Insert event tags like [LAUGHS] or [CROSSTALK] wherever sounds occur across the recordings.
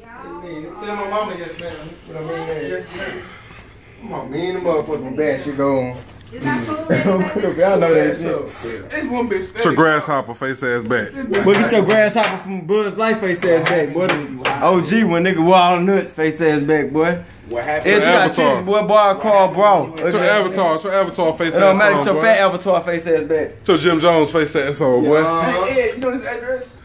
Tell my mama yes, man. What I mean, yes, man. My mean motherfucking bad shit go on. Is that food? Y'all know that shit. It's one bitch. It's your grasshopper face ass back. Boy, get your grasshopper from Bug's Life face ass back, boy. OG when nigga wild nuts face ass back, boy. What happened? It's you got Avatar. titties, boy. Boy, call bro. It's your avatar, it's your avatar face It don't ass matter. on, Get your boy. fat avatar face ass back. It's your Jim Jones face ass on, boy. Hey, Ed, you know this address?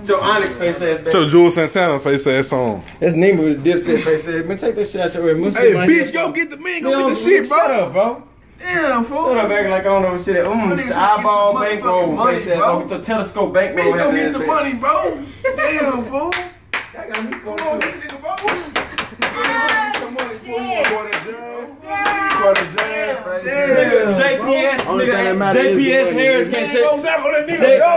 Get your Onyx face ass It's back. your Juelz Santana face ass on. That's Nemo with his dipset face ass. Man, take that shit out your way. Muslim Hey, my bitch, head. go get the man, Yo, go get the shit, bro. Shut up, bro. Damn, fool. Shut up, acting like I don't know what shit. Nigga, it's eyeball get some bankroll motherfucking money, face ass. bro. on. Get your telescope bankroll. Bitch, go having get ass the back. money, bro. [LAUGHS] Damn, fool. I got me Come going on, on. this nigga, bro. Get some money, fool. You want that jam? You want that jam? Nigga, JPS, Only thing that nigga, matter is the JPS money, Harris nigga. can't Go tell. knock on that nigga, J- yo.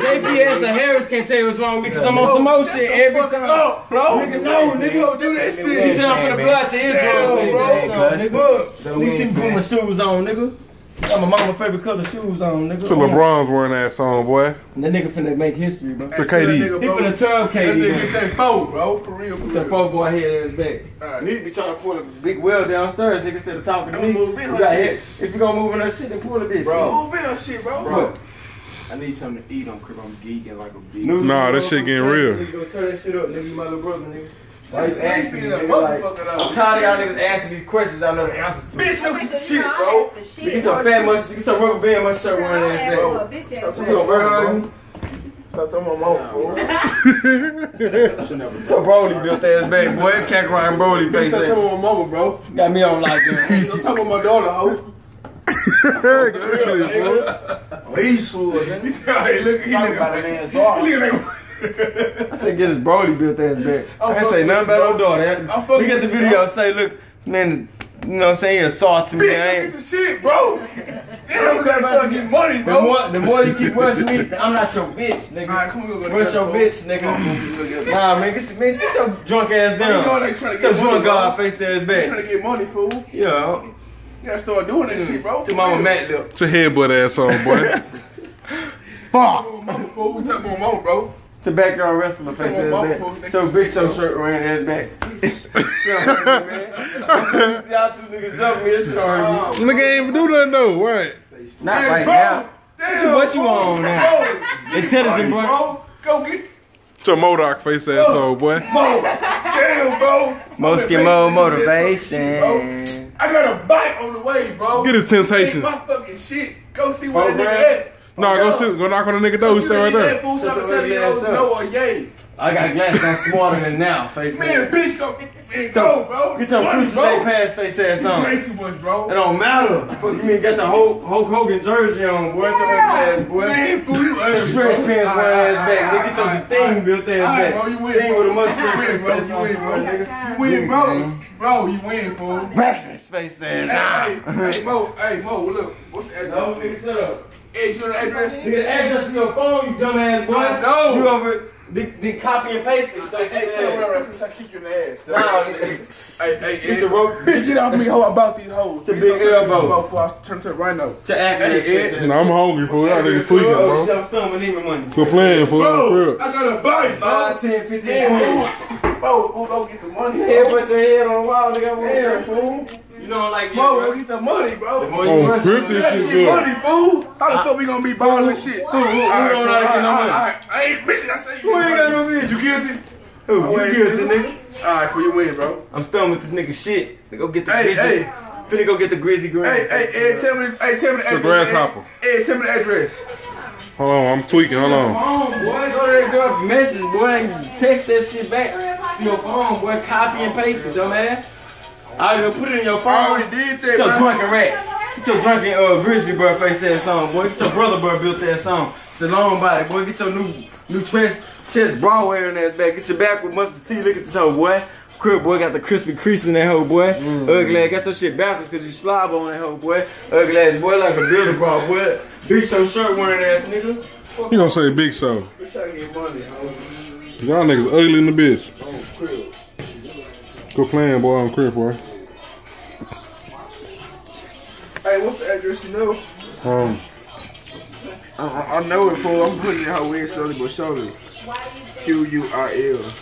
JPS and Harris can't tell you what's wrong with me because I'm on some more shit every time. No, bro. Nigga, no, nigga. don't do that You shit. tell I'm finna blast your Israel face bro. ass on, nigga. Look. Nigga see me put my shoes on, nigga. Got my mama favorite color shoes on, nigga. It's your LeBron's wearing that song, boy. And that nigga finna make history, bro. The KD. nigga, He bro. finna tub That KD. nigga man. get that four, bro. For real, for It's a real. four boy head ass back. Alright. Need to be trying to pull a big well downstairs, nigga, instead of talking to me. move in You her shit. If you gonna move in her shit, then pull a bitch. Bro. Move in on shit, bro. Bro, I need something to eat on crib. I'm geeking like a big. News Nah, is that shit getting motherfucking real. Nigga, go turn that shit up, nigga. You my little brother, nigga. Why you asking me, nigga? Like. I'm tired of y'all niggas asking me questions. I know the answers to. Bitch, go get the shit, bro. asked for Get shit. some fat mustard. Get some rubber band my shirt wearing I ass asked for back. a bitch ass Stop You gonna bro? Stop talking about my fool. So Brody built ass back, boy. Cat crying Brody Bitch, face stop talking about my mama, bro. Got me on like that. [LAUGHS] Stop talking about my daughter, hoe. [LAUGHS] He's full. He said, hey, look, he Talk look about a at man's [LAUGHS] He daughter. look at I said get his Brody built ass back. I'm I ain't say nothing about no daughter. I'm Look at the video. bro. Say, look, man. You know what I'm saying? He assaulted me. Bitch, I go ain't. get the shit, bro. Damn, we gotta start getting money, The bro. more, the more you keep rushing me, I'm not your bitch, nigga. Alright, come on, go Rush your bitch, nigga. Nah, man, get your, man, sit your drunk ass You know, down. like trying to Sit your get money, drunk bro. god face ass You back. trying to get money, fool. Yeah. You gotta start doing that shit, bro. To mama Matt lip. It's your headbutt ass on, boy. [LAUGHS] Fuck. Mama, mama, fool. We talking about mama, bro. To backyard wrestler face Come on, ass mama, back. fool. So bitch your shirt wearing ass back. [LAUGHS] Yeah, man. Y'all two niggas jump me, this shit already. Nigga ain't even do nothing though, right? Not right now. Damn, What you fool. on now? Bro, Intelligent, bro. Go get It's your Modoc face ass on, boy. Mo. Damn, bro. Most Motivation, more bro. motivation. I got a bike on the way, bro. Get his Temptations. My fucking shit. Go see where that nigga at. No, go shoot. Go knock on the nigga door. He stay right there. Fool, so I Shut can tell you ugly those no or yay. I got glasses. I'm smarter than now. Face Man, ass. bitch, go man, So, go, bro. Get your Money, fruits bro. day pass face ass on. play too much, bro. It don't matter. Fuck you mean got the Hulk, Hulk Hogan jersey on, boy. It's your ass, boy. Man, fool, you The stretch pants wearing ass back. Nigga, get your thing built ass Alright, back. bro, you win, Thing bro. with a mustard You win, bro. You win, bro. You win, bro. Bro, you win, fool. Breakfast face ass. Hey, hey, hey, Mo, hey, Mo, look, what's the address? No, nigga, shut up. Hey, you know the address? Nigga, the address in your phone, you dumbass boy. I know. You over, the, the copy and paste it. So Hey, hey, tell me stupid right quick, I kick you in the ass. ass. Nah. Hey, hey, It's a rope. [LAUGHS] Bitch, get off me, hoe, about these hoes. It's a Bitch, big don't touch me, elbow. Before I turn to the right now. To act Hey, this face No, I'm hungry, fool. Y'all niggas tweaking, Oh, shit, bro. I'm stunned with even money. Quit playing, fool. Bro, Crib. I got a bite, bro. 5, 10, 15, 20. Bro, fool, go get the money, Yeah, put your head on the wall, nigga. I'm Damn, fool. You know, like, Mo, yeah, go bro. get the money, The bro. more you Oh, rush, crib the this shit Get good. money, fool. How the fuck we gonna be balling this shit? Who, who, who Alright, don't bro, like getting no alright, money? alright. I ain't missing, I say you. Who ain't got no bitch? You guilty? Who? You oh, guilty, nigga. Alright, for your win, bro. I'm stunned with this nigga shit. They go get the Hey, grizzly. hey. Finna go get the grizzly green. Hey, hey, Ed, tell me this. Hey, tell me the a address. grasshopper. Ed, Ed, tell me the address. Hold on, I'm tweaking. Hold on. phone, boy. Go to that girl message, boy, and text that shit back to your phone, boy. Copy and paste it, dumbass. I already put it in your I phone. already did that, Get your bro. drunken rat. Get your drunken uh, grizzly bro face ass on, boy. Get your brother bro built that song. It's a long body, boy. Get your new new chest chest bra wearing ass back. Get your back with mustard tea. Look at this hoe, boy. Crib boy got the crispy crease in that hoe, boy. Ugly ass, got your shit backwards cause you slob on that hoe, boy. Ugly ass boy like a builder bra, boy. Big show shirt wearing ass nigga. You gonna say Big Show. We trying to get money, ho. Y'all niggas ugly in the bitch. Oh, crib. Go playing, boy, on crib, boy. Hey, what's the address you know? Um, I, I know it, fool. I'm putting it how we ain't slowly but surely. Q U R L.